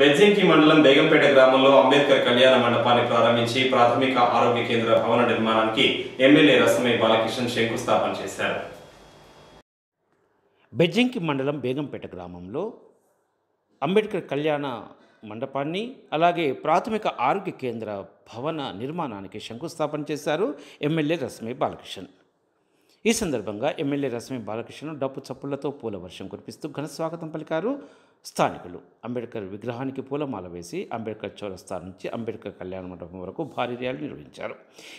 బెజ్జింకి మండలం బేగంపేట గ్రామంలో అంబేద్కర్ కళ్యాణ మండపాన్ని ప్రారంభించి ప్రాథమిక ఆరోగ్య కేంద్ర భవన నిర్మాణానికి ఎమ్మెల్యే రసమే బాలకిషన్ శంకుస్థాపన చేశారు. బెజ్జంకి మండలం బేగంపేట గ్రామంలో అంబేద్కర్ కళ్యాణ మండపాన్ని అలాగే ప్రాథమిక ఆరోగ్య కేంద్ర భవన నిర్మాణానికి శంకుస్థాపన చేశారు ఎమ్మెల్యే రసమే బాలకృష్ణన్. ఈ సందర్భంగా ఎమ్మెల్యే రశ్మి బాలకృష్ణను డప్పు చప్పుళ్ళతో పూల వర్షం కురిపిస్తూ ఘనస్వాగతం పలికారు స్థానికులు. అంబేద్కర్ విగ్రహానికి పూలమాల వేసి అంబేద్కర్ చౌరస్తా నుంచి అంబేద్కర్ కళ్యాణ మండపం వరకు భారీ ర్యాలీ నిర్వహించారు.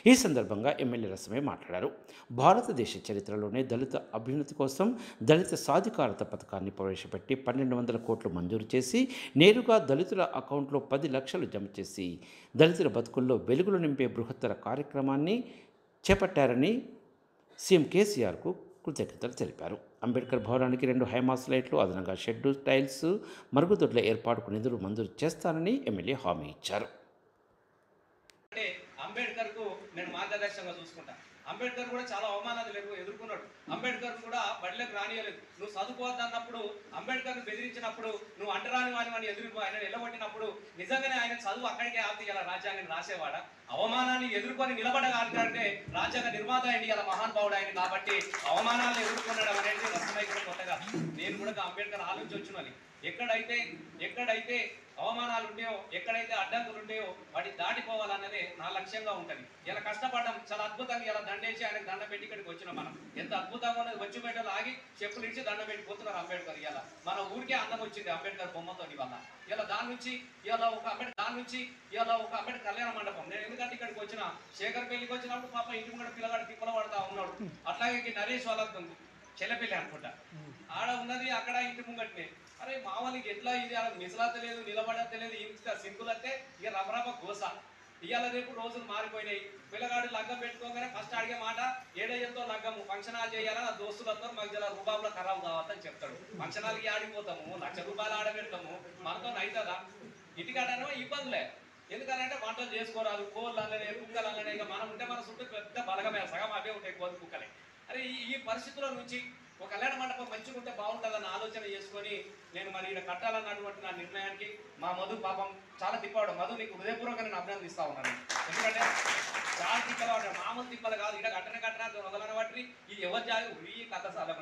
ఈ సందర్భంగా ఎమ్మెల్యే రసమే మాట్లాడారు. భారతదేశ చరిత్రలోనే దళిత అభ్యున్నతి కోసం దళిత సాధికారత పథకాన్ని ప్రవేశపెట్టి పన్నెండు వందల కోట్లు మంజూరు చేసి నేరుగా దళితుల అకౌంట్లో పది లక్షలు జమ చేసి దళితుల బతుకుల్లో వెలుగులు నింపే బృహత్తర కార్యక్రమాన్ని చేపట్టారని సీఎం కేసీఆర్కు కృతజ్ఞతలు తెలిపారు. అంబేద్కర్ భవనానికి రెండు హైమాస్ లైట్లు అదనంగా షెడ్డు టైల్స్ మరుగుదొడ్ల ఏర్పాటుకు నిధులు మంజూరు చేస్తానని ఎమ్మెల్యే హామీ ఇచ్చారు. అంబేద్కర్ నేను మార్గదర్శకంగా చూసుకుంటా. అంబేద్కర్ కూడా చాలా అవమానాలు లేవు ఎదుర్కొన్నాడు. అంబేద్కర్ కూడా బడిలోకి రానియలేదు. నువ్వు చదువుకోవద్దు అన్నప్పుడు అంబేద్కర్ బెదిరించినప్పుడు నువ్వు అంటరాని వాని అని ఎదుర్కో ఆయన నిలబట్టినప్పుడు నిజంగానే ఆయన చదువు అక్కడికే ఆపి ఇలా రాజ్యాంగం రాసేవాడా? అవమానాన్ని ఎదుర్కొని నిలబడగలిగాడంటే రాజ్యాంగ నిర్మాత అయింది ఇలా మహానుభావుడు ఆయన కాబట్టి అవమానాలను ఎదుర్కొన్నాడు అనేది రసమైకుడు కొత్తగా. నేను కూడా అంబేద్కర్ ఆలోచించున్నది ఎక్కడైతే ఎక్కడైతే అవమానాలు ఉంటాయో ఎక్కడైతే అడ్డంకులు ఉంటాయో వాటి దాటిపోవాలన్నదే నా లక్ష్యంగా ఉంటుంది. ఇలా కష్టపడడం చాలా అద్భుతంగా ఇలా దండేసి ఆయనకు దండ పెట్టి ఇక్కడికి వచ్చినాం మనం. ఎంత అద్భుతంగా ఉన్నది వచ్చి పెట్టలు ఆగి చెప్పులు ఇచ్చి దండ పెట్టి పోతున్నారు అంబేద్కర్ ఇలా. మన ఊరికే అందం వచ్చింది అంబేద్కర్ బొమ్మతో వల్ల. ఇలా దాని నుంచి ఇలా ఒక అంబేద్కర్ దాని నుంచి ఇలా ఒక అంబేద్కర్ కళ్యాణ మండపం. నేను ఎందుకంటే ఇక్కడికి వచ్చిన శేఖర్ పెళ్ళికి వచ్చినప్పుడు పాప ఇంటి ముందు పిల్లగాడు తిప్పల పడతా ఉన్నాడు. అట్లాగే నరేష్ వాళ్ళకి చెల్లెపల్లి అనుకుంటా. ఆడ ఉన్నది అక్కడ ఇంటి ముంగట్నే. అరే మామూలుగా ఎట్లా ఇది? ఆడ మిసలాతలేదు నిలబడతలేదు ఇంత సింపుల్ అంటే ఇక రమరమ గోస. ఇవాళ రేపు రోజులు మారిపోయినాయి. పిల్లగాడు లగ్గం పెట్టుకోగానే ఫస్ట్ అడిగే మాట ఏడయ్యతో లగ్గము? ఫంక్షన్ హాల్ చేయాలా? నా దోస్తులతో మాకు జర రూపాయల ఖరాబ్ కావద్దని చెప్తాడు. ఫంక్షన్ హాల్కి ఆడిపోతాము లక్ష రూపాయలు ఆడబెడతాము మనతో అవుతుందా ఇంటికాడనేమో ఇబ్బందులే. ఎందుకంటే వంటలు చేసుకోరాదు కోళ్ళు అల్లనే కుక్కలు అల్లనే ఇక మనం ఉంటే మన చుట్టూ పెద్ద బలగమే సగం అవే ఉంటాయి కోళ్ళు కుక్కలే. అరే ఈ ఈ పరిస్థితుల నుంచి ఒక కళ్యాణ మండపం మంచిగా ఉంటే బాగుంటుందన్న ఆలోచన చేసుకొని నేను మరి ఇక్కడ కట్టాలన్నటువంటి నా నిర్ణయానికి మా మధు పాపం చాలా తిప్పవాడు. మధు నీకు హృదయపూర్వకంగా నేను అభినందిస్తా ఉన్నాను. ఎందుకంటే చాలా తిప్పలు మామూలు తిప్పలు కాదు. ఇక్కడ కట్టడం కట్టనా వదలని వాటిని ఇది ఎవరి జాలి? ఈ కథ సాధం